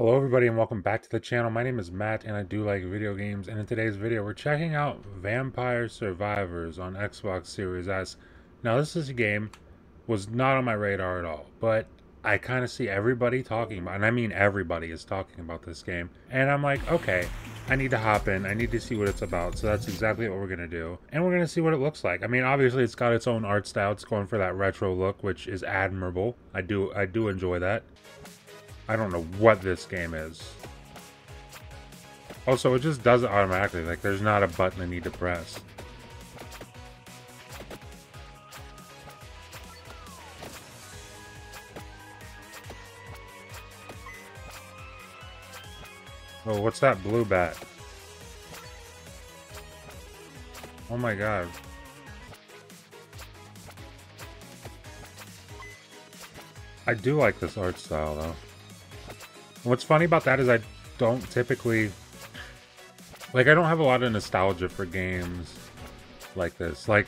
Hello everybody and welcome back to the channel. My name is Matt and I do like video games and in today's video we're checking out Vampire Survivors on Xbox Series S. Now this is a game was not on my radar at all, but I kind of see everybody talking about and I mean everybody is talking about this game and I'm like, okay, I need to hop in. I need to see what it's about. So that's exactly what we're going to do. And we're going to see what it looks like. I mean, obviously it's got its own art style. It's going for that retro look, which is admirable. I do I do enjoy that. I don't know what this game is. Also, it just does it automatically. Like, there's not a button I need to press. Oh, what's that blue bat? Oh my god. I do like this art style, though. What's funny about that is I don't typically... Like, I don't have a lot of nostalgia for games like this. Like,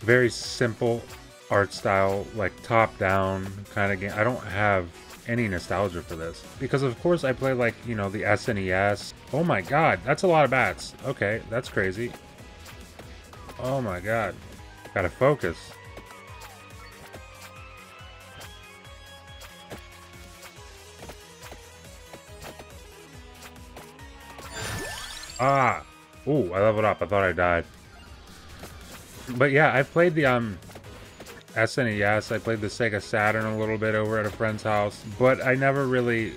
very simple art style, like top-down kind of game. I don't have any nostalgia for this. Because, of course, I play, like, you know, the SNES. Oh my god, that's a lot of bats. Okay, that's crazy. Oh my god. Gotta focus. Ah! Ooh, I leveled up. I thought I died. But yeah, I played the um SNES. I played the Sega Saturn a little bit over at a friend's house. But I never really...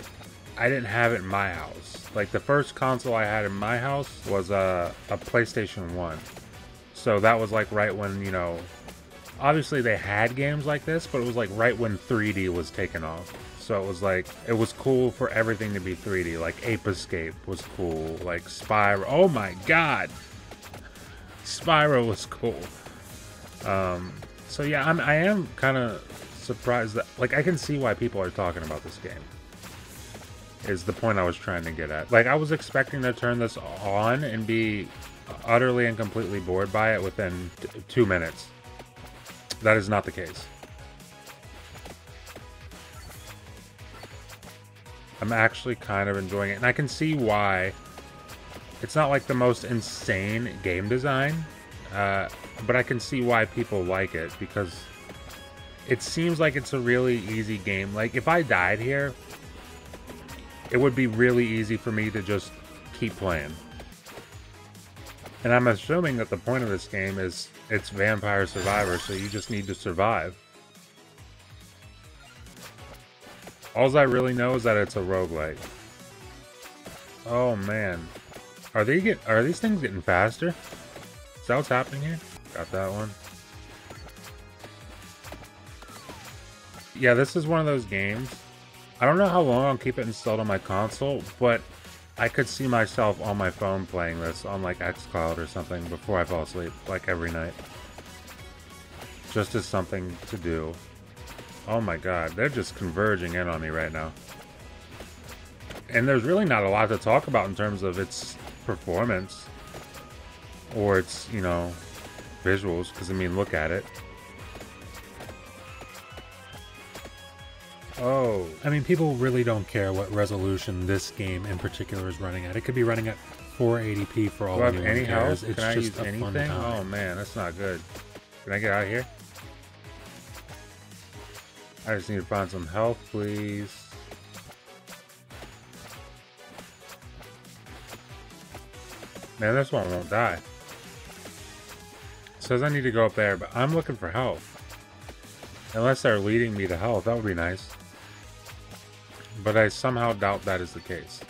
I didn't have it in my house. Like, the first console I had in my house was a, a PlayStation 1. So that was like right when, you know... Obviously they had games like this, but it was like right when 3D was taken off. So it was like, it was cool for everything to be 3D. Like Ape Escape was cool. Like Spyro. Oh my god! Spyro was cool. Um, so yeah, I'm, I am kind of surprised that, like, I can see why people are talking about this game. Is the point I was trying to get at. Like, I was expecting to turn this on and be utterly and completely bored by it within two minutes. That is not the case. I'm actually kind of enjoying it. And I can see why. It's not like the most insane game design, uh, but I can see why people like it because it seems like it's a really easy game. Like, if I died here, it would be really easy for me to just keep playing. And I'm assuming that the point of this game is it's Vampire Survivor, so you just need to survive. All I really know is that it's a roguelike. Oh man. Are they get are these things getting faster? Is that what's happening here? Got that one. Yeah, this is one of those games. I don't know how long I'll keep it installed on my console, but I could see myself on my phone playing this on like xCloud or something before I fall asleep, like every night. Just as something to do. Oh my god, they're just converging in on me right now. And there's really not a lot to talk about in terms of its performance. Or its, you know, visuals, because I mean, look at it. Oh. I mean, people really don't care what resolution this game in particular is running at. It could be running at 480p for all Do I have any cares. health? It's Can I just use a anything? fun time. Oh man, that's not good. Can I get out of here? I just need to find some health, please. Man, this one won't die. It says I need to go up there, but I'm looking for health. Unless they're leading me to health, that would be nice. But I somehow doubt that is the case.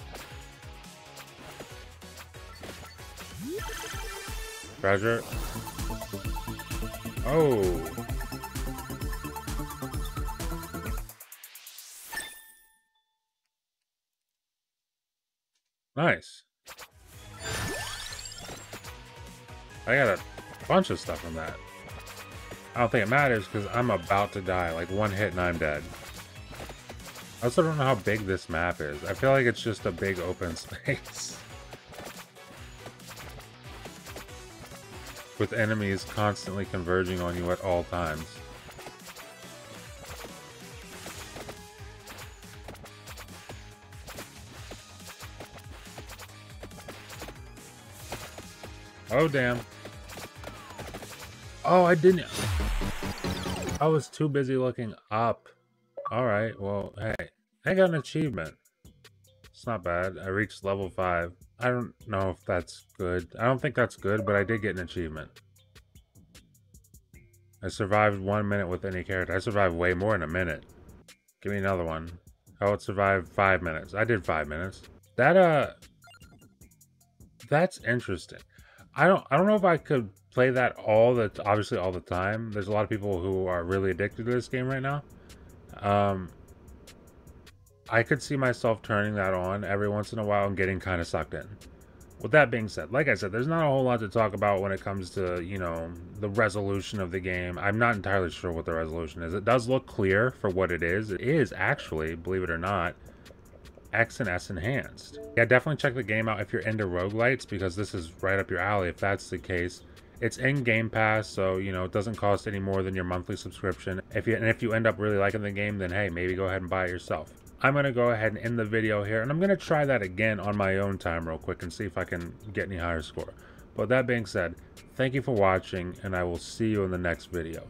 Treasure. Oh. Nice. I got a bunch of stuff from that. I don't think it matters because I'm about to die. Like one hit and I'm dead. I also don't know how big this map is. I feel like it's just a big open space. With enemies constantly converging on you at all times. Oh, damn. Oh, I didn't. I was too busy looking up. All right, well, hey, I got an achievement. It's not bad. I reached level 5. I don't know if that's good. I don't think that's good, but I did get an achievement. I survived one minute with any character. I survived way more in a minute. Give me another one. Oh, it survived five minutes. I did five minutes. That, uh... That's interesting. I don't I don't know if I could play that all the obviously all the time. There's a lot of people who are really addicted to this game right now. Um, I could see myself turning that on every once in a while and getting kind of sucked in. With that being said, like I said, there's not a whole lot to talk about when it comes to, you know, the resolution of the game. I'm not entirely sure what the resolution is. It does look clear for what it is. It is actually, believe it or not, X and S enhanced. Yeah, definitely check the game out if you're into roguelites because this is right up your alley if that's the case. It's in Game Pass, so you know it doesn't cost any more than your monthly subscription. If you and if you end up really liking the game, then hey, maybe go ahead and buy it yourself. I'm gonna go ahead and end the video here, and I'm gonna try that again on my own time real quick and see if I can get any higher score. But that being said, thank you for watching, and I will see you in the next video.